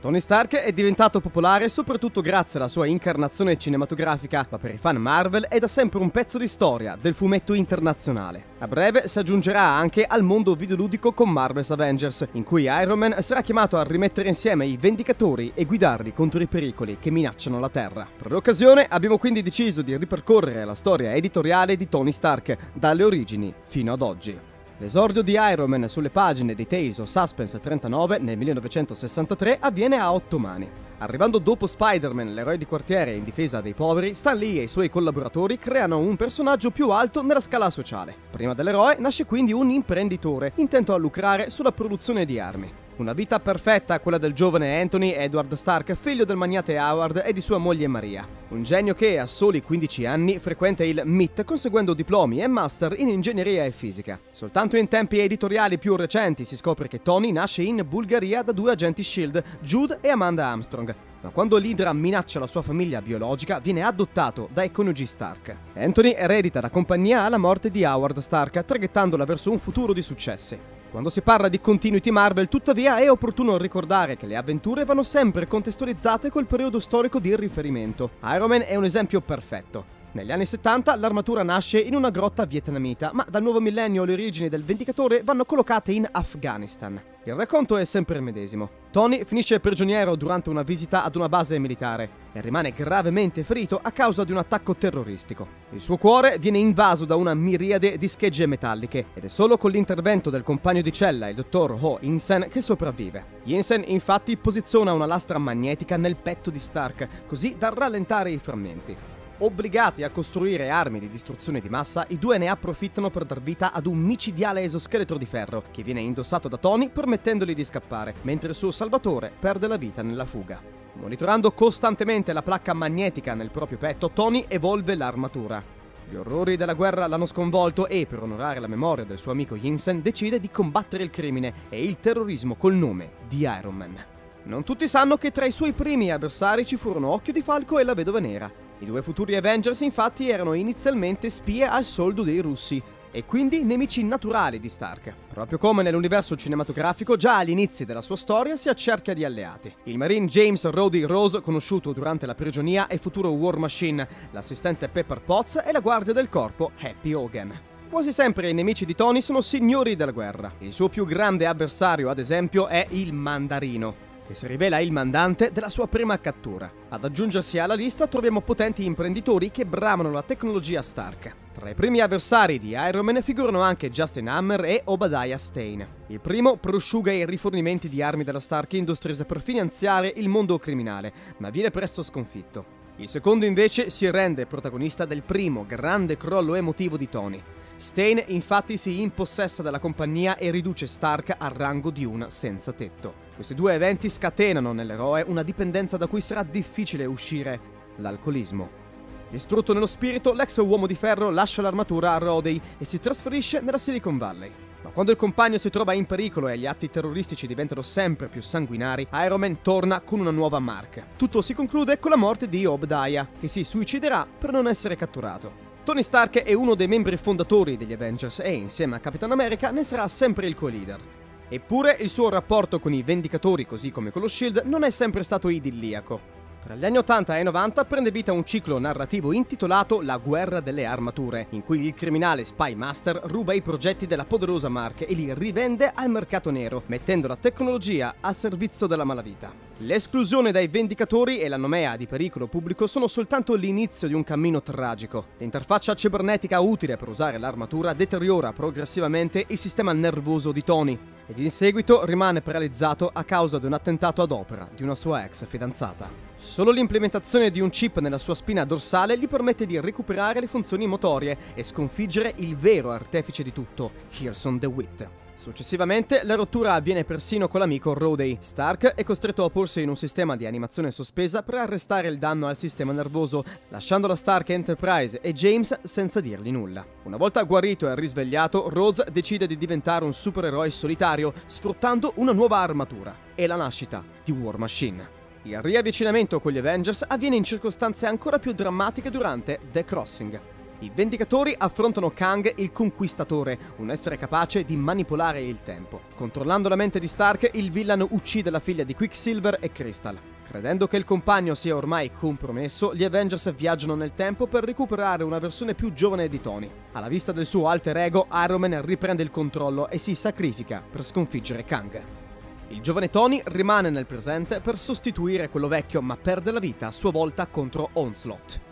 Tony Stark è diventato popolare soprattutto grazie alla sua incarnazione cinematografica, ma per i fan Marvel è da sempre un pezzo di storia del fumetto internazionale. A breve si aggiungerà anche al mondo videoludico con Marvel's Avengers, in cui Iron Man sarà chiamato a rimettere insieme i Vendicatori e guidarli contro i pericoli che minacciano la Terra. Per l'occasione abbiamo quindi deciso di ripercorrere la storia editoriale di Tony Stark, dalle origini fino ad oggi. L'esordio di Iron Man sulle pagine di Tales of Suspense 39 nel 1963 avviene a otto mani. Arrivando dopo Spider-Man, l'eroe di quartiere in difesa dei poveri, Stan Lee e i suoi collaboratori creano un personaggio più alto nella scala sociale. Prima dell'eroe nasce quindi un imprenditore intento a lucrare sulla produzione di armi. Una vita perfetta quella del giovane Anthony Edward Stark, figlio del magnate Howard e di sua moglie Maria. Un genio che a soli 15 anni frequenta il MIT conseguendo diplomi e master in ingegneria e fisica. Soltanto in tempi editoriali più recenti si scopre che Tony nasce in Bulgaria da due agenti SHIELD, Jude e Amanda Armstrong. Ma quando l'Idra minaccia la sua famiglia biologica, viene adottato dai coniugi Stark. Anthony eredita la compagnia alla morte di Howard Stark, traghettandola verso un futuro di successi. Quando si parla di continuity Marvel, tuttavia, è opportuno ricordare che le avventure vanno sempre contestualizzate col periodo storico di riferimento. Iron Man è un esempio perfetto. Negli anni 70 l'armatura nasce in una grotta vietnamita, ma dal nuovo millennio le origini del Vendicatore vanno collocate in Afghanistan. Il racconto è sempre il medesimo. Tony finisce prigioniero durante una visita ad una base militare e rimane gravemente ferito a causa di un attacco terroristico. Il suo cuore viene invaso da una miriade di schegge metalliche ed è solo con l'intervento del compagno di cella, il dottor Ho Insen, che sopravvive. Insen infatti posiziona una lastra magnetica nel petto di Stark, così da rallentare i frammenti. Obbligati a costruire armi di distruzione di massa, i due ne approfittano per dar vita ad un micidiale esoscheletro di ferro, che viene indossato da Tony permettendogli di scappare, mentre il suo salvatore perde la vita nella fuga. Monitorando costantemente la placca magnetica nel proprio petto, Tony evolve l'armatura. Gli orrori della guerra l'hanno sconvolto e, per onorare la memoria del suo amico Yinsen, decide di combattere il crimine e il terrorismo col nome di Iron Man. Non tutti sanno che tra i suoi primi avversari ci furono Occhio di Falco e la Vedova Nera, i due futuri Avengers infatti erano inizialmente spie al soldo dei russi e quindi nemici naturali di Stark. Proprio come nell'universo cinematografico, già agli inizi della sua storia si accerchia di alleati. Il marine James Rhodey Rose, conosciuto durante la prigionia, e futuro War Machine, l'assistente Pepper Potts e la guardia del corpo Happy Hogan. Quasi sempre i nemici di Tony sono signori della guerra. Il suo più grande avversario, ad esempio, è il Mandarino, che si rivela il mandante della sua prima cattura. Ad aggiungersi alla lista troviamo potenti imprenditori che bramano la tecnologia Stark. Tra i primi avversari di Iron Man figurano anche Justin Hammer e Obadiah Stane. Il primo prosciuga i rifornimenti di armi della Stark Industries per finanziare il mondo criminale, ma viene presto sconfitto. Il secondo invece si rende protagonista del primo grande crollo emotivo di Tony. Stain infatti si impossessa della compagnia e riduce Stark al rango di un senza tetto. Questi due eventi scatenano nell'eroe una dipendenza da cui sarà difficile uscire, l'alcolismo. Distrutto nello spirito, l'ex uomo di ferro lascia l'armatura a Rodey e si trasferisce nella Silicon Valley. Ma quando il compagno si trova in pericolo e gli atti terroristici diventano sempre più sanguinari, Iron Man torna con una nuova marca. Tutto si conclude con la morte di Obadiah, che si suiciderà per non essere catturato. Tony Stark è uno dei membri fondatori degli Avengers e, insieme a Capitan America, ne sarà sempre il co-leader. Eppure il suo rapporto con i Vendicatori, così come con lo Shield, non è sempre stato idilliaco. Tra gli anni 80 e 90 prende vita un ciclo narrativo intitolato La guerra delle armature, in cui il criminale Spy Master ruba i progetti della poderosa Mark e li rivende al mercato nero, mettendo la tecnologia a servizio della malavita. L'esclusione dai Vendicatori e la nomea di pericolo pubblico sono soltanto l'inizio di un cammino tragico. L'interfaccia cibernetica utile per usare l'armatura deteriora progressivamente il sistema nervoso di Tony, ed in seguito rimane paralizzato a causa di un attentato ad opera di una sua ex fidanzata. Solo l'implementazione di un chip nella sua spina dorsale gli permette di recuperare le funzioni motorie e sconfiggere il vero artefice di tutto, Hirson DeWitt. Successivamente la rottura avviene persino con l'amico Rodey. Stark è costretto a porsi in un sistema di animazione sospesa per arrestare il danno al sistema nervoso, lasciando la Stark Enterprise e James senza dirgli nulla. Una volta guarito e risvegliato, Rhodes decide di diventare un supereroe solitario, sfruttando una nuova armatura e la nascita di War Machine. Il riavvicinamento con gli Avengers avviene in circostanze ancora più drammatiche durante The Crossing. I Vendicatori affrontano Kang il Conquistatore, un essere capace di manipolare il tempo. Controllando la mente di Stark, il villain uccide la figlia di Quicksilver e Crystal. Credendo che il compagno sia ormai compromesso, gli Avengers viaggiano nel tempo per recuperare una versione più giovane di Tony. Alla vista del suo alter ego, Iron Man riprende il controllo e si sacrifica per sconfiggere Kang. Il giovane Tony rimane nel presente per sostituire quello vecchio ma perde la vita a sua volta contro Onslaught.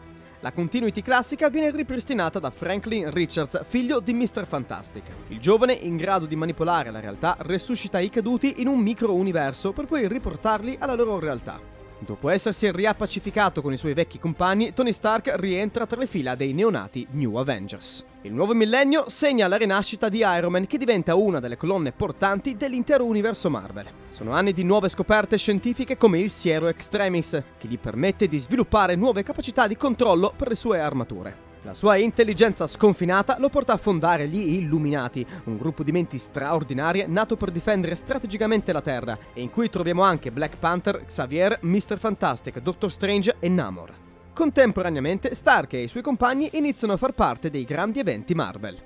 La continuity classica viene ripristinata da Franklin Richards, figlio di Mr. Fantastic. Il giovane, in grado di manipolare la realtà, resuscita i caduti in un micro-universo per poi riportarli alla loro realtà. Dopo essersi riappacificato con i suoi vecchi compagni, Tony Stark rientra tra le fila dei neonati New Avengers. Il nuovo millennio segna la rinascita di Iron Man che diventa una delle colonne portanti dell'intero universo Marvel. Sono anni di nuove scoperte scientifiche come il Siero Extremis, che gli permette di sviluppare nuove capacità di controllo per le sue armature. La sua intelligenza sconfinata lo porta a fondare gli Illuminati, un gruppo di menti straordinarie nato per difendere strategicamente la Terra, e in cui troviamo anche Black Panther, Xavier, Mr. Fantastic, Doctor Strange e Namor. Contemporaneamente, Stark e i suoi compagni iniziano a far parte dei grandi eventi Marvel.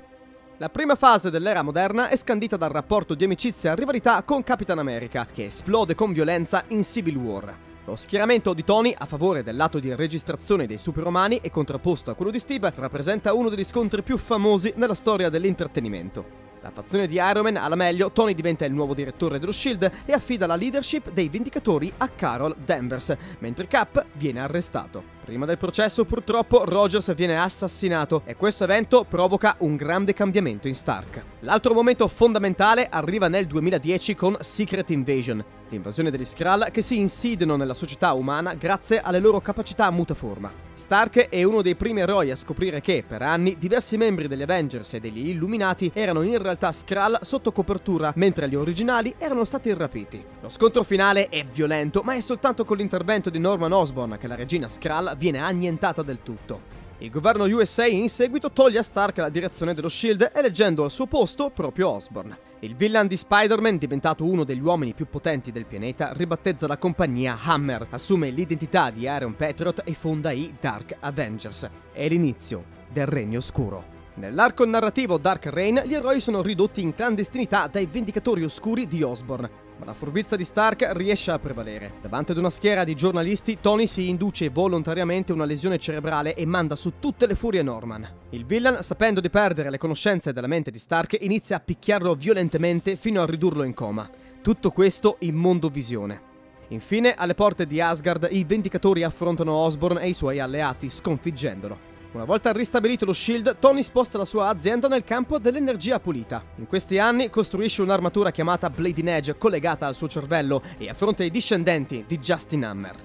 La prima fase dell'era moderna è scandita dal rapporto di amicizia e rivalità con Capitan America, che esplode con violenza in Civil War. Lo schieramento di Tony a favore del lato di registrazione dei superumani e contrapposto a quello di Steve rappresenta uno degli scontri più famosi nella storia dell'intrattenimento. La fazione di Iron Man alla meglio, Tony diventa il nuovo direttore dello SHIELD e affida la leadership dei Vindicatori a Carol Danvers, mentre Cap viene arrestato. Prima del processo, purtroppo, Rogers viene assassinato e questo evento provoca un grande cambiamento in Stark. L'altro momento fondamentale arriva nel 2010 con Secret Invasion, l'invasione degli Skrull che si insidiano nella società umana grazie alle loro capacità mutaforma. Stark è uno dei primi eroi a scoprire che, per anni, diversi membri degli Avengers e degli Illuminati erano in realtà Skrull sotto copertura, mentre gli originali erano stati rapiti. Lo scontro finale è violento, ma è soltanto con l'intervento di Norman Osborn che la regina Skrull viene annientata del tutto. Il governo USA in seguito toglie a Stark la direzione dello SHIELD eleggendo al suo posto proprio Osborn. Il villain di Spider-Man, diventato uno degli uomini più potenti del pianeta, ribattezza la compagnia Hammer, assume l'identità di Iron Patriot e fonda i Dark Avengers. È l'inizio del Regno Oscuro. Nell'arco narrativo Dark Reign gli eroi sono ridotti in clandestinità dai Vendicatori Oscuri di Osborn, ma la furbizia di Stark riesce a prevalere. Davanti ad una schiera di giornalisti, Tony si induce volontariamente una lesione cerebrale e manda su tutte le furie Norman. Il villain, sapendo di perdere le conoscenze della mente di Stark, inizia a picchiarlo violentemente fino a ridurlo in coma. Tutto questo in mondo visione. Infine, alle porte di Asgard, i Vendicatori affrontano Osborn e i suoi alleati, sconfiggendolo. Una volta ristabilito lo Shield, Tony sposta la sua azienda nel campo dell'energia pulita. In questi anni costruisce un'armatura chiamata Blading Edge collegata al suo cervello e affronta i discendenti di Justin Hammer.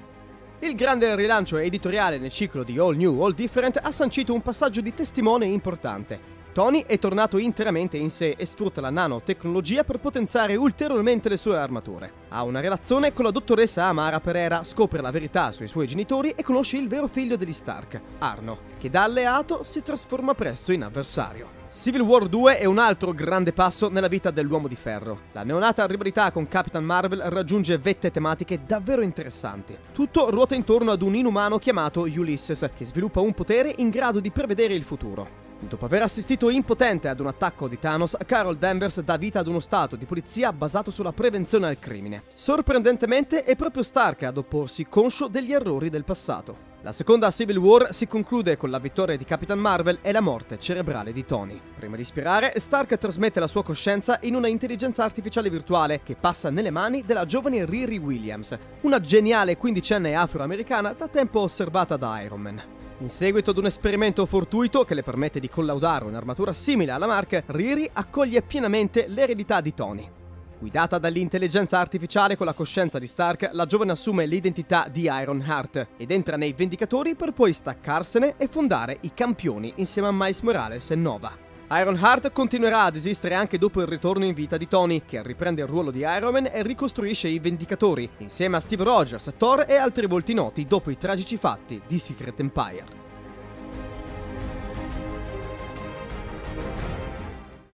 Il grande rilancio editoriale nel ciclo di All New, All Different ha sancito un passaggio di testimone importante. Tony è tornato interamente in sé e sfrutta la nanotecnologia per potenziare ulteriormente le sue armature. Ha una relazione con la dottoressa Amara Pereira, scopre la verità sui suoi genitori e conosce il vero figlio degli Stark, Arno, che da alleato si trasforma presto in avversario. Civil War 2 è un altro grande passo nella vita dell'uomo di ferro. La neonata rivalità con Capitan Marvel raggiunge vette tematiche davvero interessanti. Tutto ruota intorno ad un inumano chiamato Ulysses, che sviluppa un potere in grado di prevedere il futuro. Dopo aver assistito impotente ad un attacco di Thanos, Carol Danvers dà vita ad uno stato di polizia basato sulla prevenzione al crimine. Sorprendentemente è proprio Stark ad opporsi conscio degli errori del passato. La seconda Civil War si conclude con la vittoria di Capitan Marvel e la morte cerebrale di Tony. Prima di spirare, Stark trasmette la sua coscienza in una intelligenza artificiale virtuale che passa nelle mani della giovane Riri Williams, una geniale quindicenne afroamericana da tempo osservata da Iron Man. In seguito ad un esperimento fortuito che le permette di collaudare un'armatura simile alla Mark, Riri accoglie pienamente l'eredità di Tony. Guidata dall'intelligenza artificiale con la coscienza di Stark, la giovane assume l'identità di Iron Heart ed entra nei Vendicatori per poi staccarsene e fondare i Campioni insieme a Miles Morales e Nova. Ironheart continuerà ad esistere anche dopo il ritorno in vita di Tony, che riprende il ruolo di Iron Man e ricostruisce i Vendicatori, insieme a Steve Rogers, Thor e altri volti noti dopo i tragici fatti di Secret Empire.